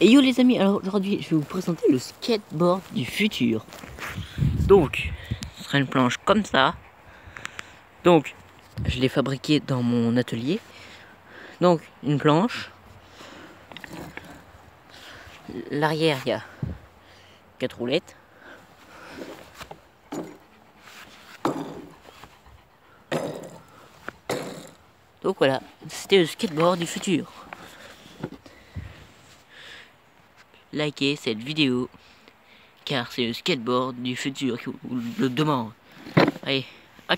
Et yo les amis, alors aujourd'hui je vais vous présenter le skateboard du futur. Donc, ce sera une planche comme ça. Donc, je l'ai fabriqué dans mon atelier. Donc, une planche. L'arrière, il y a quatre roulettes. Donc voilà, c'était le skateboard du futur. Likez cette vidéo car c'est le skateboard du futur qui vous le demande. Allez, à